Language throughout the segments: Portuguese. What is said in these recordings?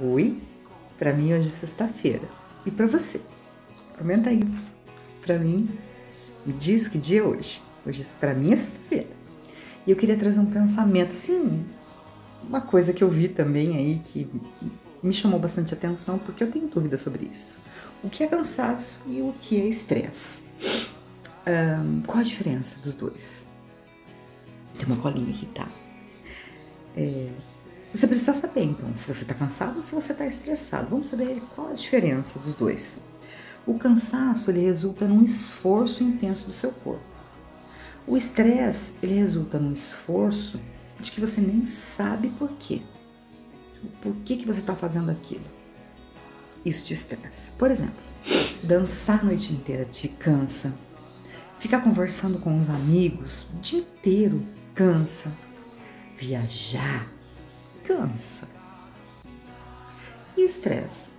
Oi? Para mim hoje é sexta-feira. E para você? Comenta aí. Para mim, me diz que dia é hoje. Hoje para mim é sexta-feira. E eu queria trazer um pensamento assim, uma coisa que eu vi também aí que me chamou bastante atenção porque eu tenho dúvida sobre isso. O que é cansaço e o que é estresse? Um, qual a diferença dos dois? Tem uma colinha aqui, tá? É, você precisa saber, então, se você está cansado ou se você está estressado. Vamos saber qual a diferença dos dois. O cansaço ele resulta num esforço intenso do seu corpo. O estresse ele resulta num esforço de que você nem sabe por quê. Por que, que você está fazendo aquilo? Isso te estressa. Por exemplo, dançar a noite inteira te cansa. Ficar conversando com os amigos o dia inteiro cansa. Viajar cansa. E estresse?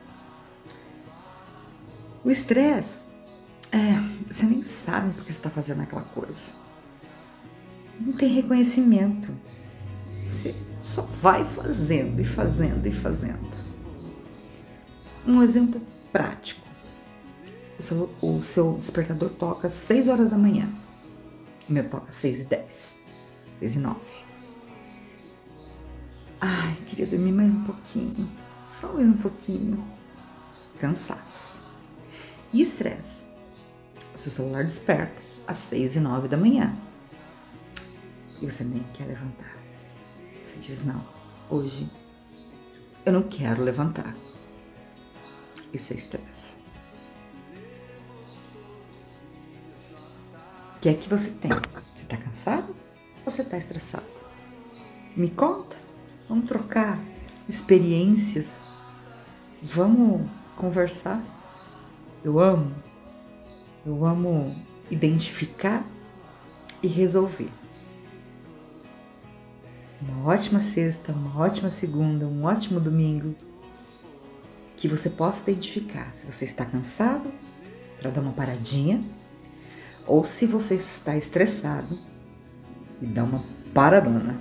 O estresse é, você nem sabe por que está fazendo aquela coisa. Não tem reconhecimento. Você só vai fazendo e fazendo e fazendo. Um exemplo prático. O seu, o seu despertador toca às 6 horas da manhã. O meu toca às 6 e 10, 6 e 9. Ai, queria dormir mais um pouquinho. Só mais um pouquinho. Cansaço. E estresse. Seu celular desperta às seis e nove da manhã. E você nem quer levantar. Você diz, não, hoje eu não quero levantar. Isso é estresse. O que é que você tem? Você está cansado ou você está estressado? Me conta. Vamos trocar experiências. Vamos conversar. Eu amo. Eu amo identificar e resolver. Uma ótima sexta, uma ótima segunda, um ótimo domingo. Que você possa identificar se você está cansado para dar uma paradinha ou se você está estressado e dar uma paradona.